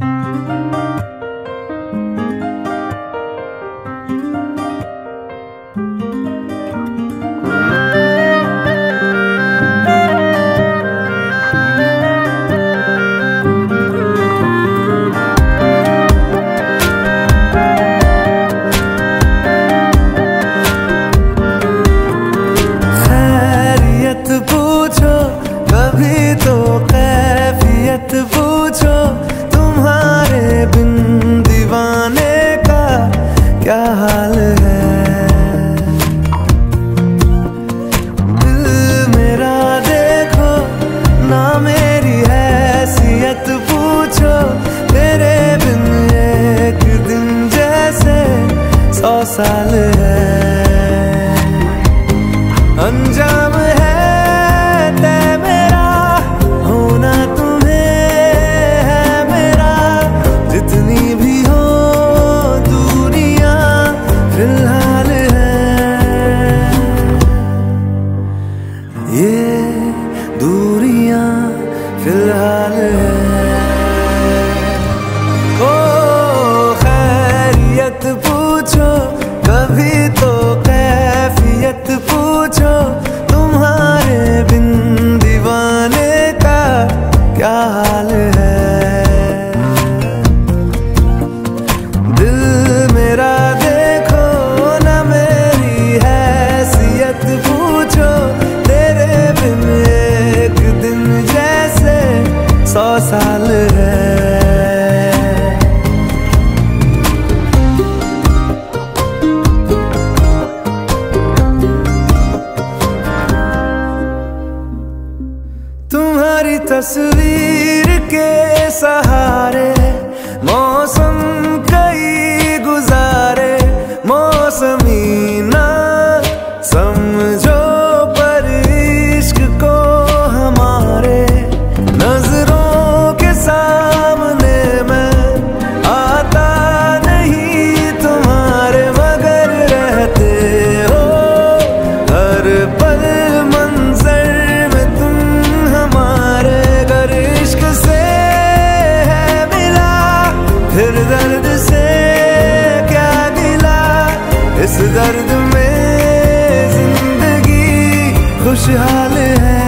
Música साल है। अंजाम है तय मेरा, होना तुम्हें है मेरा। जितनी भी हो दूरिया फ़िलहाल है। ये दूर कभी तस्वीर के सह खुशहाल है।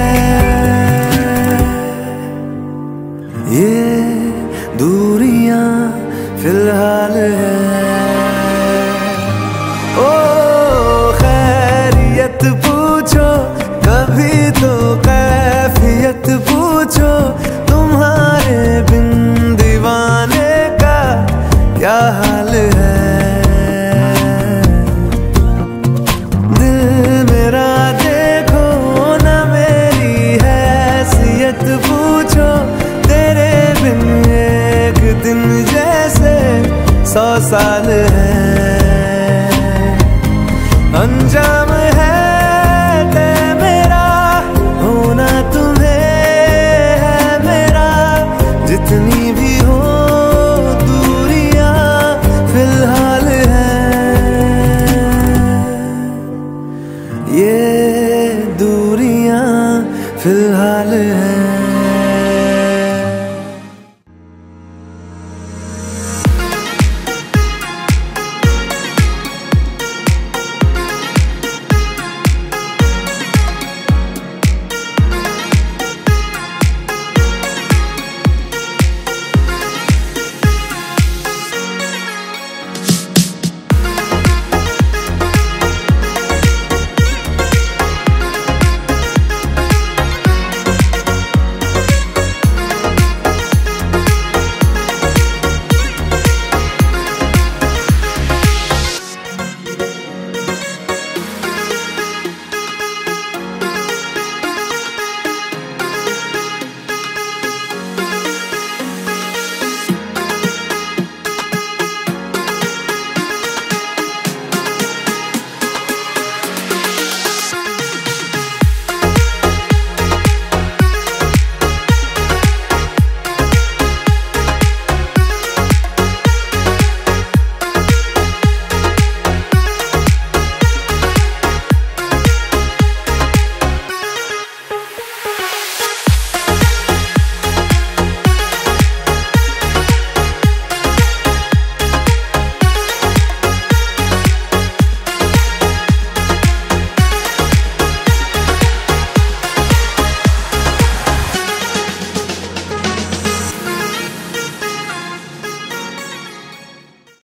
believe